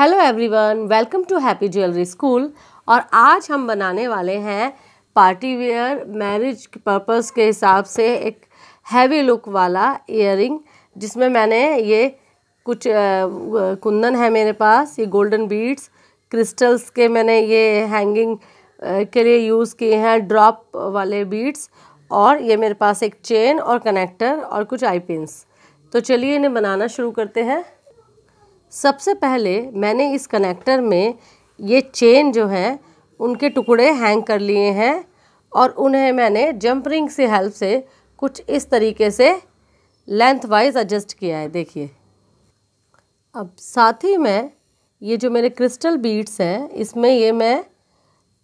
Hello everyone welcome to happy jewellery school और आज हम बनाने वाले हैं पार्टी वेयर मैरिज पर्पस के हिसाब से एक हैवी लुक वाला इयरिंग जिसमें मैंने ये कुछ कुंदन है मेरे पास, ये गोल्डन बीड्स क्रिस्टल्स के मैंने ये हैंगिंग के लिए यूज़ किए हैं ड्रॉप वाले बीड्स और ये मेरे पास एक चेन और कनेक्टर और कुछ आई पिंस तो चलिए इन्हें बनाना शुरू करते हैं। सबसे पहले मैंने इस कनेक्टर में ये चेन जो है, उनके टुकड़े हैंग कर लिए हैं और उन्हें मैंने जंप रिंग से हेल्प से कुछ इस तरीके से लेंथ वाइज एडजस्ट किया है, देखिए। अब साथ ही मैं ये जो मेरे क्रिस्टल बीड्स हैं, इसमें ये मैं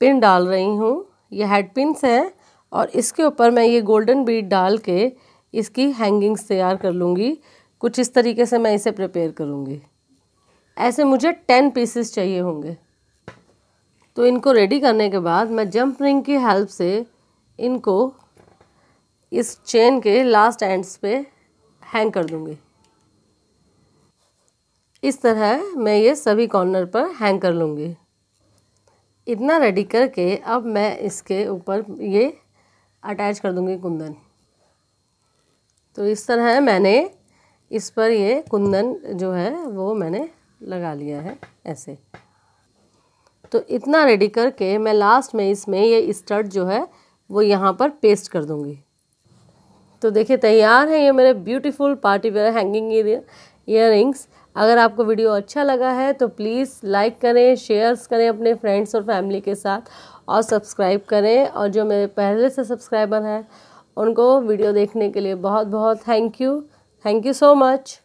पिन डाल रही हूँ, ये हेड पिंस हैं और इसके ऊपर मैं ये गोल्डन बीड डाल के इसकी हैंगिंग्स तैयार कर लूँगी। कुछ इस तरीके से मैं इसे प्रिपेयर करूँगी। ऐसे मुझे टेन पीसेस चाहिए होंगे। तो इनको रेडी करने के बाद मैं जंप रिंग की हेल्प से इनको इस चेन के लास्ट एंड्स पे हैंग कर दूँगी। इस तरह मैं ये सभी कॉर्नर पर हैंग कर लूँगी। इतना रेडी करके अब मैं इसके ऊपर ये अटैच कर दूँगी कुंदन। तो इस तरह मैंने इस पर ये कुंदन जो है वो मैंने लगा लिया है ऐसे। तो इतना रेडी करके मैं लास्ट में इसमें ये स्टड जो है, वो यहाँ पर पेस्ट कर दूँगी। तो देखिए, तैयार है ये मेरे beautiful party wear hanging ear अगर आपको वीडियो अच्छा लगा है तो प्लीज़ लाइक करें शेयर्स करें अपने फ्रेंड्स और फैमिली के साथ, और सब्सक्राइब करें। और जो मेरे पहले से सब्सक्राइबर हैं, उनको वीडियो देखने के लिए बहुत बहुत thank you thank you so much